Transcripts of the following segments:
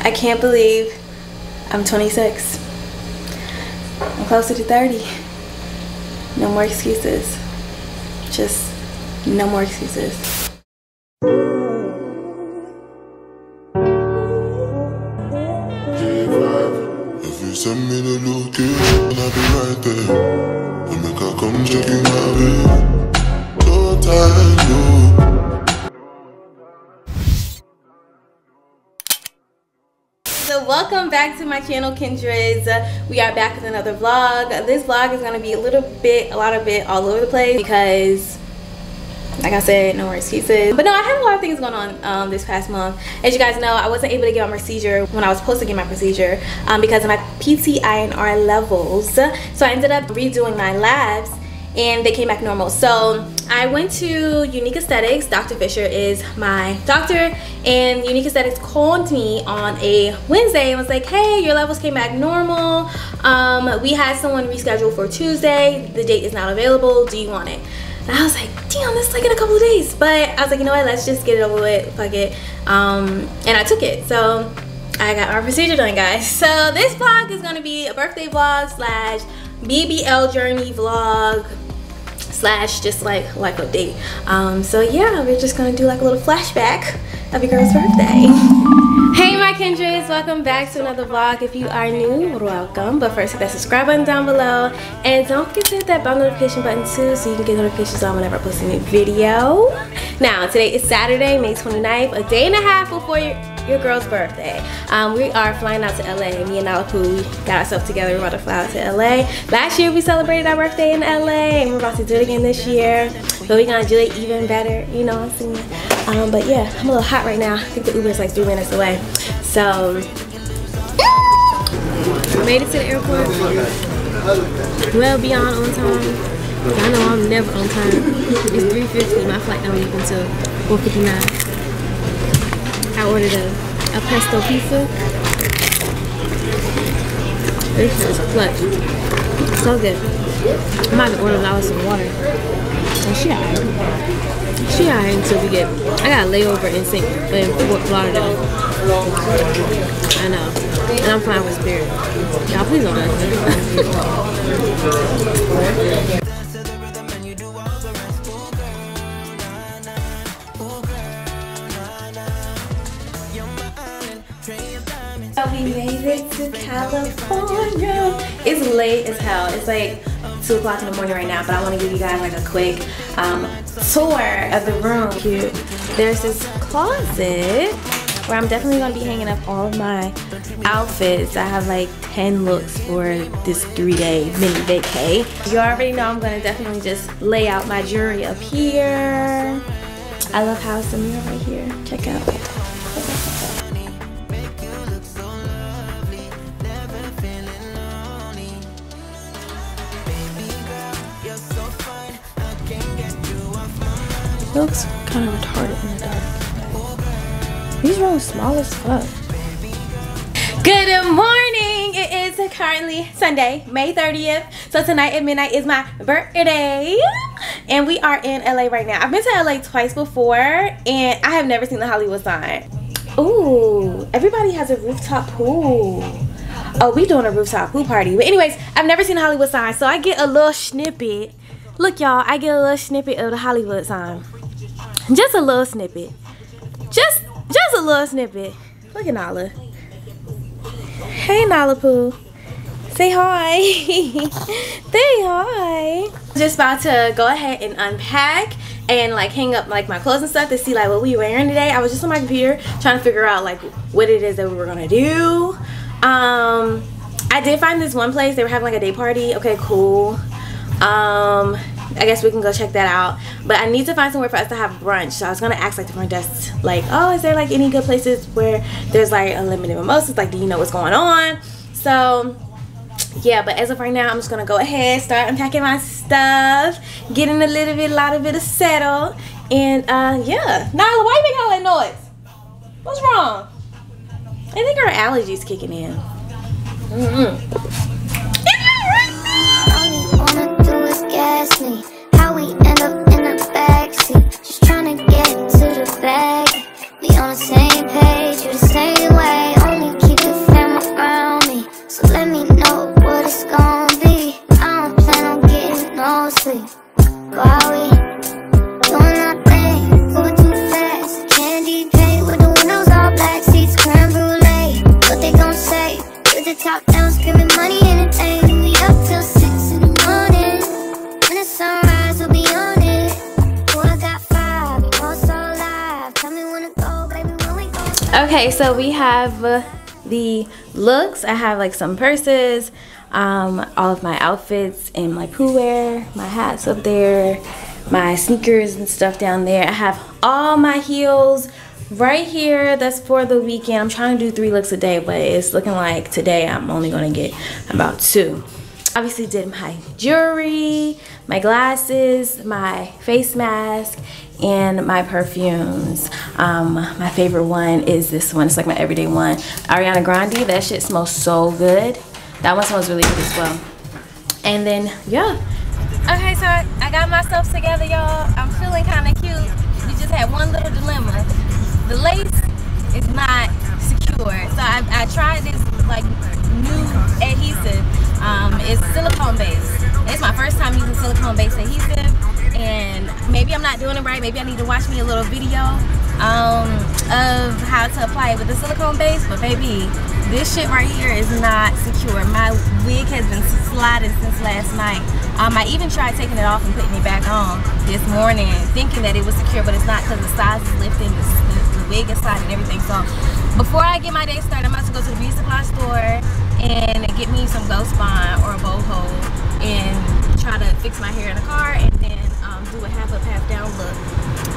I can't believe I'm 26. I'm closer to 30. No more excuses. Just no more excuses. Welcome back to my channel, kindreds We are back with another vlog. This vlog is gonna be a little bit, a lot of bit all over the place because like I said, no more excuses. But no, I had a lot of things going on um, this past month. As you guys know, I wasn't able to get my procedure when I was supposed to get my procedure um, because of my PT-INR levels. So I ended up redoing my labs and they came back normal. So I went to Unique Aesthetics. Dr. Fisher is my doctor and Unique Aesthetics called me on a Wednesday and was like, hey, your levels came back normal. Um, we had someone rescheduled for Tuesday. The date is not available. Do you want it? And I was like, damn, that's like in a couple of days. But I was like, you know what, let's just get it over with, fuck it. Um, and I took it. So I got my procedure done, guys. So this vlog is gonna be a birthday vlog slash BBL journey vlog slash just like life update. Um, so yeah, we're just gonna do like a little flashback of your girl's birthday. Hey my Kendras, welcome back to another vlog. If you are new, welcome. But first hit that subscribe button down below. And don't forget to hit that bell notification button too so you can get notifications on whenever I post a new video. Now, today is Saturday, May 29th, a day and a half before your, your girl's birthday. Um, we are flying out to LA. Me and Alapu, we got ourselves together. We're about to fly out to LA. Last year we celebrated our birthday in LA and we're about to do it again this year. But we're gonna do it even better, you know what I'm saying? Um, but yeah, I'm a little hot right now. I think the Uber is like three minutes away. So, we made it to the airport. Well beyond on time. I know I'm never on time. It's 3.50. My flight don't leave until 4.59. I ordered a, a pesto pizza. This is clutch. So good. I might have ordered out some water. And she alright. She alright until we get. I got a layover in St. in Fort Lauderdale. I know. And I'm fine with Spirit. Y'all please don't ask me. California. It's late as hell. It's like 2 o'clock in the morning right now, but I want to give you guys like a quick um, tour of the room. Cute. There's this closet where I'm definitely going to be hanging up all of my outfits. I have like 10 looks for this three day mini vacay. You already know I'm going to definitely just lay out my jewelry up here. I love how it's a mirror right here. Check out. Looks kind of retarded in the dark. These rooms small as fuck. Good morning. It is currently Sunday, May 30th. So tonight at midnight is my birthday. And we are in LA right now. I've been to LA twice before and I have never seen the Hollywood sign. Ooh, everybody has a rooftop pool. Oh, we doing a rooftop pool party. But anyways, I've never seen the Hollywood sign. So I get a little snippet. Look y'all, I get a little snippet of the Hollywood sign. Just a little snippet. Just just a little snippet. Look at Nala. Hey Nala Poo. Say hi. Say hi. Just about to go ahead and unpack and like hang up like my clothes and stuff to see like what we wearing today. I was just on my computer trying to figure out like what it is that we were gonna do. Um I did find this one place, they were having like a day party. Okay, cool. Um I guess we can go check that out. But I need to find somewhere for us to have brunch. So I was gonna ask like the front desk, like, oh, is there like any good places where there's like unlimited mimosas? Like, do you know what's going on? So yeah, but as of right now, I'm just gonna go ahead, start unpacking my stuff, getting a little bit, a lot of it of settled, and uh, yeah. Nyla, why you making all that noise? What's wrong? I think our allergies kicking in. Mm-hmm. Gas me. How we end up in the backseat. Just tryna get to the bag. We on the same page, you the same way. Only keep the fam around me. So let me know what it's gonna be. I don't plan on getting no sleep. While we doing our thing, moving too fast. Candy paint with the windows all black, seats creme brulee. What they gon' say? With the top down, Okay, so we have uh, the looks. I have like some purses, um, all of my outfits and my poo wear, my hats up there, my sneakers and stuff down there. I have all my heels right here. That's for the weekend. I'm trying to do three looks a day, but it's looking like today I'm only gonna get about two. Obviously did my jewelry, my glasses, my face mask, and my perfumes. Um, my favorite one is this one. It's like my everyday one. Ariana Grande. That shit smells so good. That one smells really good as well. And then, yeah. Okay, so I, I got myself together, y'all. I'm feeling kind of cute. We just had one little dilemma. The lace is not secure. So I, I tried this like new adhesive. Um, it's silicone based. It's my first time using silicone based adhesive and maybe I'm not doing it right. Maybe I need to watch me a little video um, of how to apply it with the silicone base. But baby, this shit right here is not secure. My wig has been sliding since last night. Um, I even tried taking it off and putting it back on this morning, thinking that it was secure, but it's not because the size is lifting, the, the, the wig is sliding everything. So before I get my day started, I'm about to go to the beauty supply store and get me some Ghost Bond or a boho and try to fix my hair in the car um, do a half up, half down look.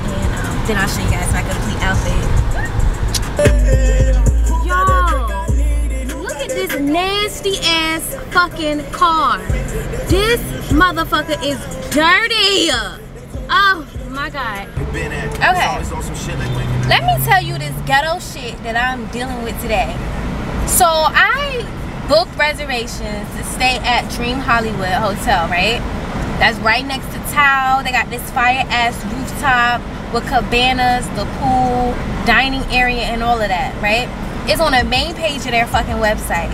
And um, then I'll show you guys my complete outfit. Y'all, look at this nasty ass fucking car. This motherfucker is dirty. Oh my god. Okay. Let me tell you this ghetto shit that I'm dealing with today. So I booked reservations to stay at Dream Hollywood Hotel, right? That's right next to Tao. They got this fire ass rooftop with cabanas, the pool, dining area, and all of that, right? It's on the main page of their fucking website.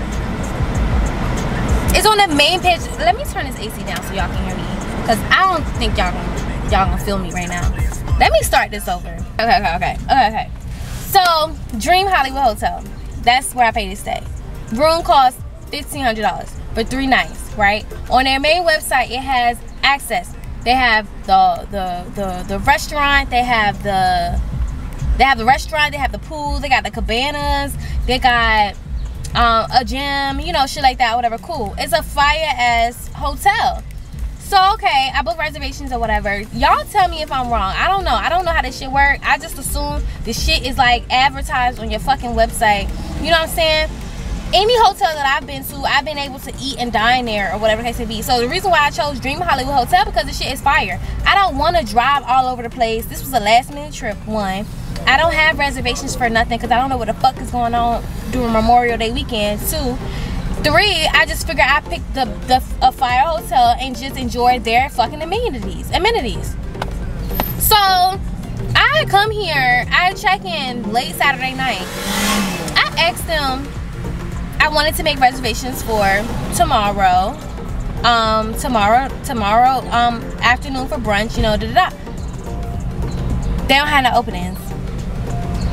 It's on the main page. Let me turn this AC down so y'all can hear me. Cause I don't think y'all gonna y'all gonna feel me right now. Let me start this over. Okay, okay, okay, okay, okay. So Dream Hollywood Hotel. That's where I paid to stay. Room cost $1,500 for three nights, right? On their main website, it has access. They have the the the, the restaurant. They have the they have the restaurant. They have the pool. They got the cabanas. They got um, a gym. You know, shit like that. Whatever. Cool. It's a fire ass hotel. So okay, I booked reservations or whatever. Y'all tell me if I'm wrong. I don't know. I don't know how this shit work. I just assume the shit is like advertised on your fucking website. You know what I'm saying? Any hotel that I've been to, I've been able to eat and dine there or whatever the case may be. So the reason why I chose Dream Hollywood Hotel because the shit is fire. I don't want to drive all over the place. This was a last minute trip, one. I don't have reservations for nothing because I don't know what the fuck is going on during Memorial Day weekend. Two, three, I just figured I picked the, the a fire hotel and just enjoy their fucking amenities. Amenities. So I come here, I check in late Saturday night. I asked them I wanted to make reservations for tomorrow. Um, tomorrow, tomorrow um, afternoon for brunch. You know, da da da. They don't have no openings.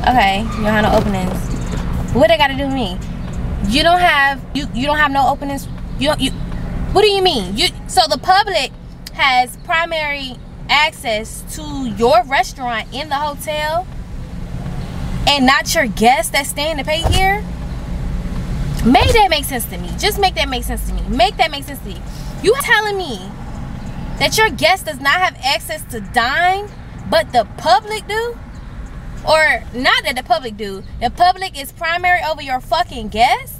Okay, you don't have no openings. What they got to do me? You don't have you you don't have no openings. You don't you. What do you mean? You so the public has primary access to your restaurant in the hotel, and not your guests that staying to pay here. Make that make sense to me. Just make that make sense to me. Make that make sense to me. You telling me that your guest does not have access to dine, but the public do? Or not that the public do. The public is primary over your fucking guest?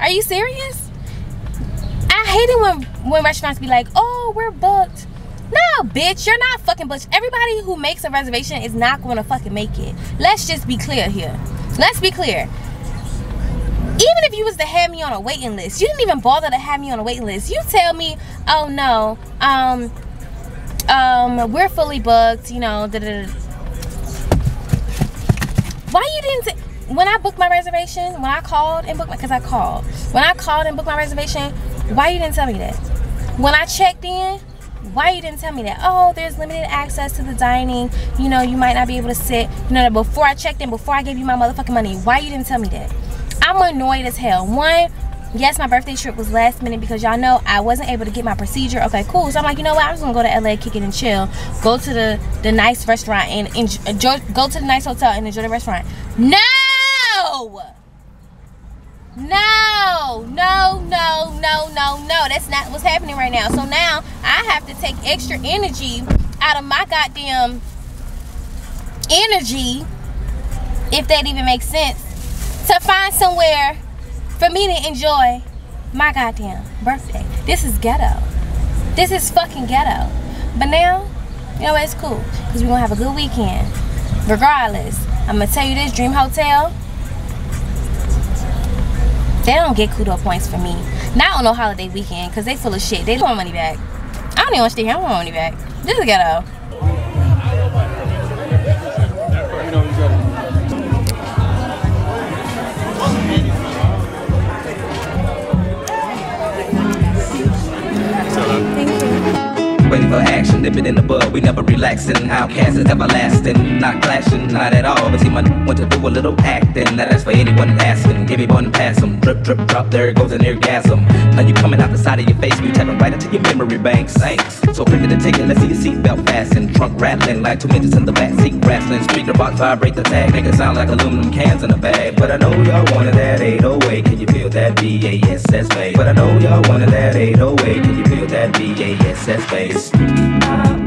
Are you serious? I hate it when when restaurants be like, "Oh, we're booked." No, bitch, you're not fucking booked. Everybody who makes a reservation is not going to fucking make it. Let's just be clear here. Let's be clear even if you was to have me on a waiting list, you didn't even bother to have me on a waiting list. You tell me, oh no, um, um, we're fully booked, you know, da, da, da. Why you didn't when I booked my reservation, when I called and booked my, because I called, when I called and booked my reservation, why you didn't tell me that? When I checked in, why you didn't tell me that? Oh, there's limited access to the dining. You know, you might not be able to sit. You know, before I checked in, before I gave you my motherfucking money, why you didn't tell me that? I'm annoyed as hell. One, yes, my birthday trip was last minute because y'all know I wasn't able to get my procedure. Okay, cool. So I'm like, you know what? I'm just gonna go to LA, kick it and chill. Go to the the nice restaurant and enjoy. Go to the nice hotel and enjoy the restaurant. No. No, no, no, no, no, no. That's not what's happening right now. So now I have to take extra energy out of my goddamn energy, if that even makes sense, to find somewhere for me to enjoy my goddamn birthday. This is ghetto. This is fucking ghetto. But now, you know, it's cool because we're gonna have a good weekend. Regardless, I'm gonna tell you this Dream Hotel they don't get kudo points for me. Not on no holiday weekend, because they full of shit. They want money back. I don't even want to stay here. I want money back. This is ghetto. For action, nip it in the bud. We never relaxing. Outcast is everlasting, not clashing, not at all. But see, my want to do a little acting. Now that's for anyone asking. Give me one pass them. Drip, drip, drop. There goes an orgasm. Now you coming out the side of your face. We tapping right into your memory bank. Thanks. So to take it. Let's see your seatbelt fasten. Trunk rattling like two midgets in the back seat wrestling. Speaker box vibrate the tag. Make it sound like aluminum cans in a bag. But I know y'all wanted that 808. Can you feel that BASS bass? But I know y'all wanted that 808. Can you feel that BASS bass? Ended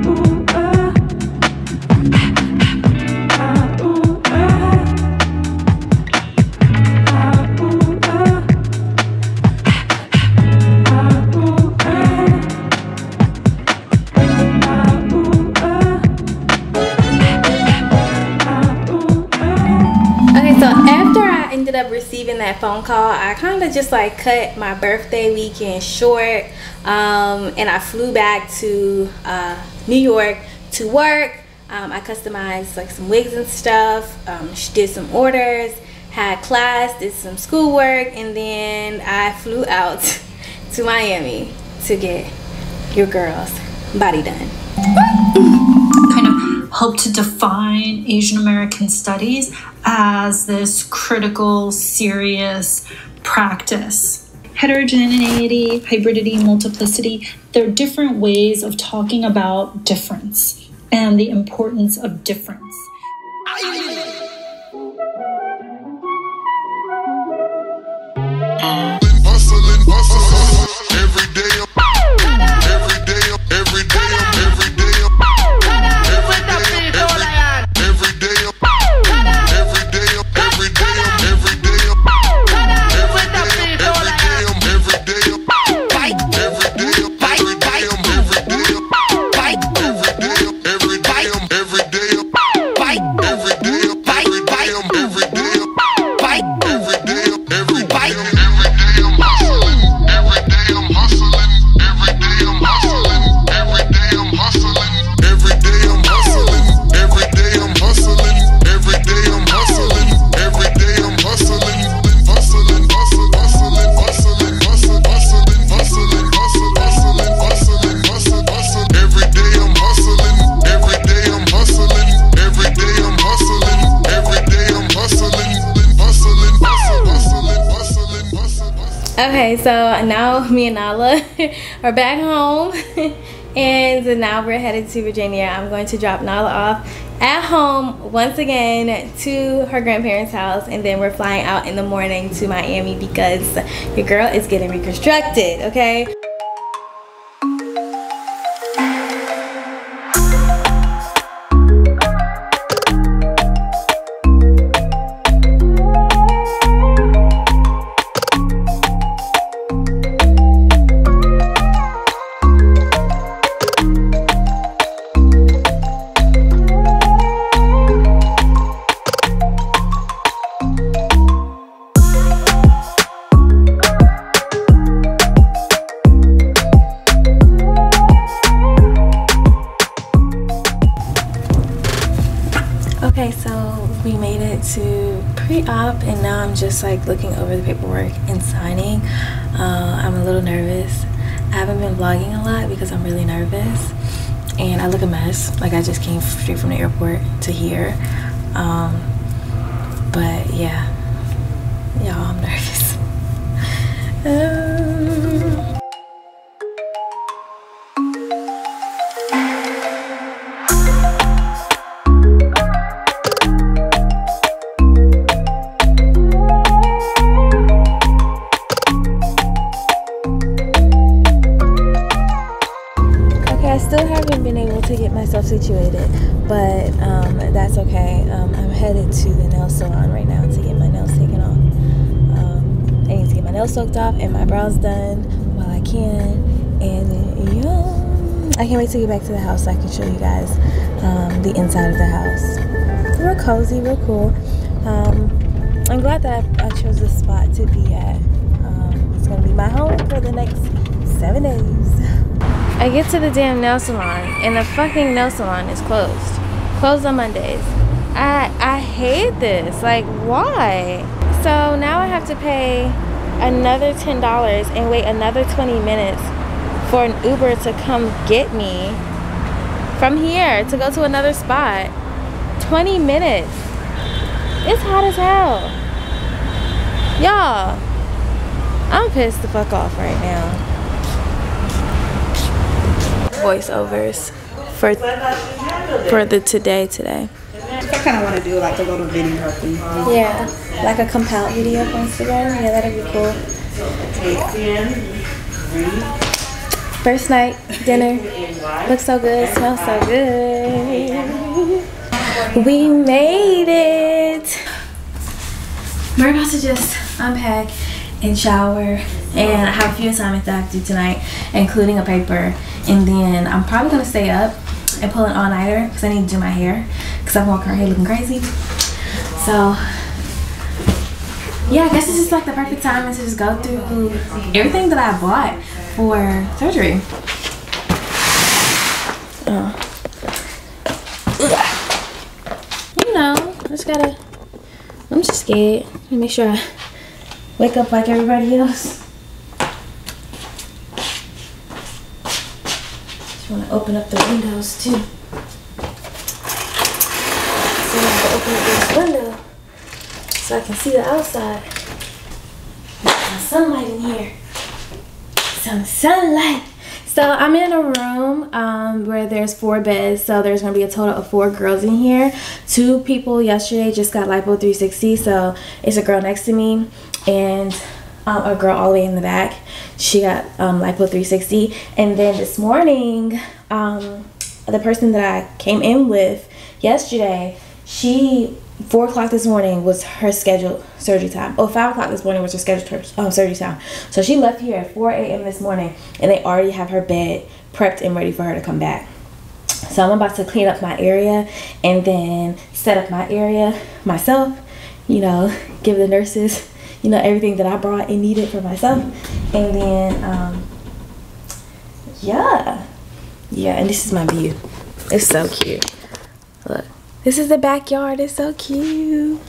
phone call i kind of just like cut my birthday weekend short um, and I flew back to uh, New York to work. Um, I customized like some wigs and stuff, um, did some orders, had class, did some schoolwork, and then I flew out to Miami to get your girl's body done. Kind of help to define Asian American studies as this critical, serious practice heterogeneity, hybridity, multiplicity, they're different ways of talking about difference and the importance of difference. Now me and nala are back home. And now we're headed to virginia. I'm going to drop nala off at home once again to her grandparents house. And then we're flying out in the morning to miami because your girl is getting reconstructed okay and I look a mess. Like I just came straight from the airport to here. Um, but yeah, y'all, I'm nervous. Um, soaked off and my brows done while I can. And yeah, I can't wait to get back to the house so I can show you guys um, the inside of the house. Real cozy, real cool. Um, I'm glad that I chose this spot to be at. Um, it's gonna be my home for the next seven days. I get to the damn nail salon and the fucking nail salon is closed. Closed on Mondays. I I hate this. Like why? So now I have to pay another ten dollars and wait another twenty minutes for an Uber to come get me from here to go to another spot. Twenty minutes. It's hot as hell. Y'all, I'm pissed the fuck off right now voiceovers for for the today today. I kind of want to do like a little video thing. Yeah, like a compiled video for Instagram. Yeah, that'd be cool. First night dinner. Looks so good. Smells so good. We made it. We're about to just unpack and shower and I have a few assignments that I have to do tonight including a paper and then I'm probably gonna stay up and pull an all-nighter because I need to do my hair because I'm walking around here looking crazy so yeah I guess it's just like the perfect time to just go through everything that I bought for surgery oh. you know I just gotta I'm just scared make sure I wake up like everybody else. Just want to open up the windows too. So I have to open up this window so I can see the outside. Some sunlight in here. Some sunlight. So I'm in a room um, where there's four beds. So there's gonna be a total of four girls in here. Two people yesterday just got lipo 360. So it's a girl next to me and um, a girl all the way in the back. She got um, lipo 360. And then this morning, um, the person that I came in with yesterday, she four o'clock this morning was her scheduled surgery time. Oh, five o'clock this morning was her scheduled um, surgery time. So she left here at 4 a.m. this morning, and they already have her bed prepped and ready for her to come back. So I'm about to clean up my area and then set up my area myself. You know, give the nurses, you know, everything that I brought and needed for myself, and then um, yeah, yeah. And this is my view. It's so cute. This is the backyard. It's so cute.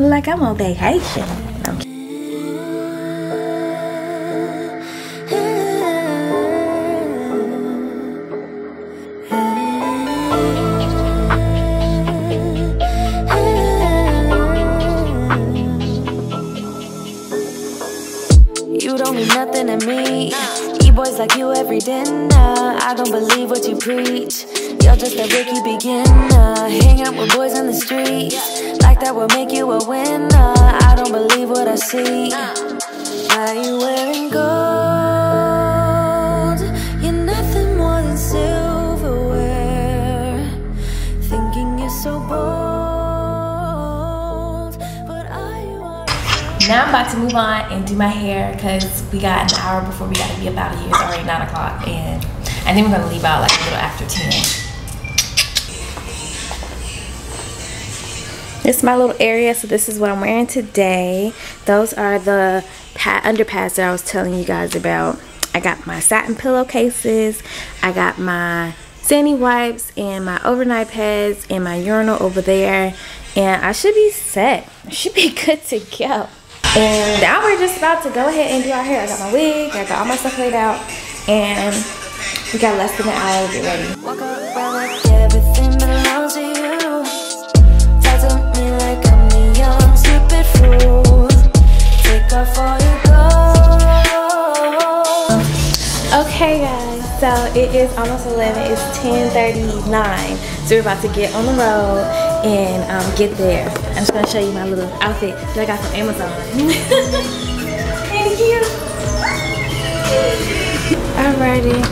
Like I'm on vacation. You don't mean nothing to me. E-boys like you every dinner. I don't believe what you preach. Just a rookie beginner. Uh, hang out with boys in the street. Like that will make you a winner. I don't believe what I see. Why you wearing gold? You're nothing more than silverware. Thinking you're so bold. But are you now I'm about to move on and do my hair because we got an hour before we got to be about here. It's already 9 o'clock and I think we're to leave out like a little after 10. Is my little area, so this is what I'm wearing today. Those are the pad underpads that I was telling you guys about. I got my satin pillowcases. I got my sandy wipes and my overnight pads and my urinal over there. And I should be set. should be good to go. And now we're just about to go ahead and do our hair. I got my wig, I got all my stuff laid out, and we got less than an hour to get ready. Okay guys, so it is almost 11, it's 10.39. So we're about to get on the road and um, get there. I'm just gonna show you my little outfit that I got from Amazon. Thank you. Alrighty.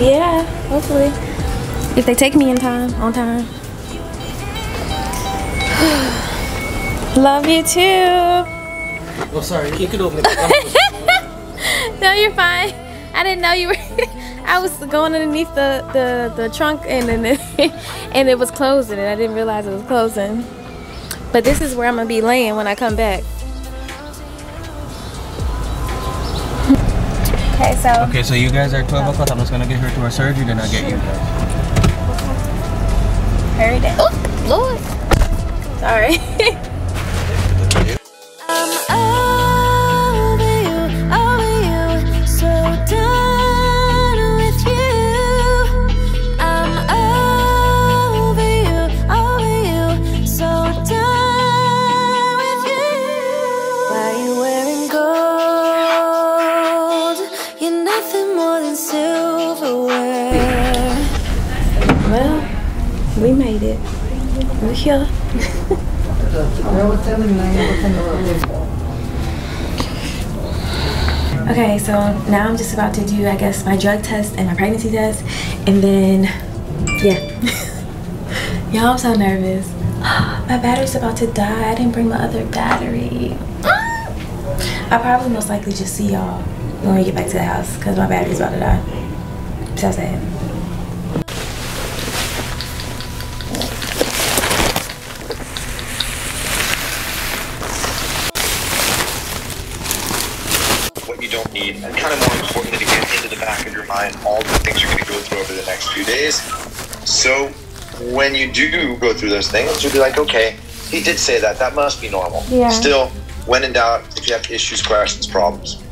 Yeah, hopefully. If they take me in time, on time. Love you too. Oh, sorry. You could open it. no, you're fine. I didn't know you were. I was going underneath the, the, the trunk and then it, and it was closing and I didn't realize it was closing. But this is where I'm gonna be laying when I come back. Okay, so okay, so you guys are 12 o'clock. I'm just gonna get her to her surgery, then I'll get you guys. hurry down. Oh, Lord. Sorry. Well, we made it. We're here. Okay, so now I'm just about to do, I guess, my drug test and my pregnancy test, and then, yeah. Y'all, I'm so nervous. My battery's about to die. I didn't bring my other battery. I'll probably most likely just see y'all when we get back to the house because my battery's about to die. So sad. what you don't need, and kind of more importantly to get into the back of your mind all the things you're going to go through over the next few days. So when you do go through those things, you'll be like, okay, he did say that. That must be normal. Yeah. Still, when in doubt, if you have issues, questions, problems,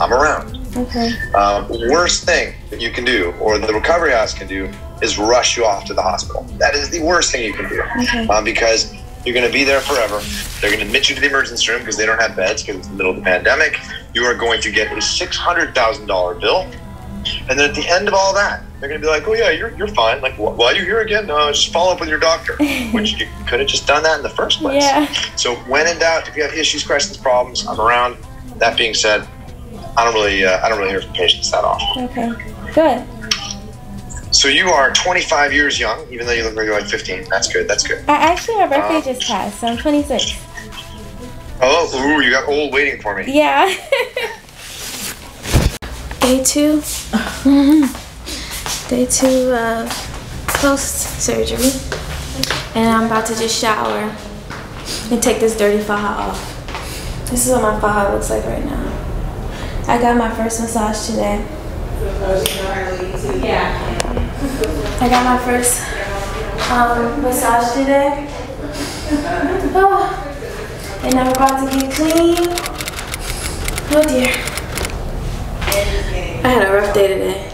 I'm around. Okay. Um, worst thing that you can do, or the recovery house can do, is rush you off to the hospital. That is the worst thing you can do Okay. um, because you're going to be there forever. They're going to admit you to the emergency room because they don't have beds because it's the middle of the pandemic. You are going to get a $600,000 bill. And then at the end of all that, they're going to be like, oh, yeah, you're, you're fine. Like, wh- why are you here again? No, just follow up with your doctor, which you could have just done that in the first place. Yeah. So when in doubt, if you have issues, questions, problems, I'm around. That being said, I don't really, uh, I don't really hear from patients that often. Okay. Good. So you are 25 years young, even though you look like you're like 15. That's good. That's good. I actually my birthday just passed, so I'm 26. Oh, ooh, you got old waiting for me. Yeah. Day two. Day two of post surgery, and I'm about to just shower and take this dirty faja off. This is what my faja looks like right now. I got my first massage today. Yeah. I got my first um, massage today. Oh, and I'm about to get clean. Oh dear. I had a rough day today.